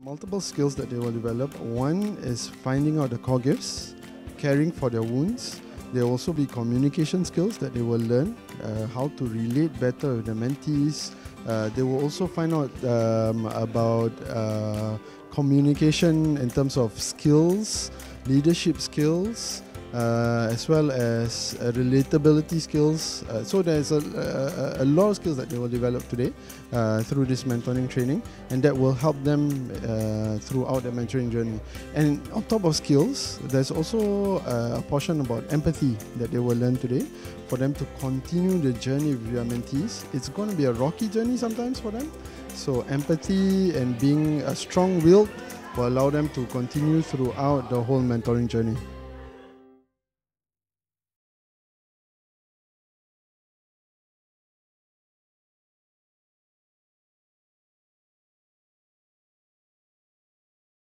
Multiple skills that they will develop. One is finding out the core gifts, caring for their wounds. There will also be communication skills that they will learn, uh, how to relate better with the mentees. Uh, they will also find out um, about uh, communication in terms of skills, leadership skills, uh, as well as uh, relatability skills. Uh, so there's a, a, a, lot of skills that they will develop today uh, through this mentoring training, and that will help them uh, throughout their mentoring journey. And on top of skills, there's also uh, a portion about empathy that they will learn today for them to continue the journey with their mentees. It's going to be a rocky journey sometimes for them. So empathy and being a strong-willed will allow them to continue throughout the whole mentoring journey.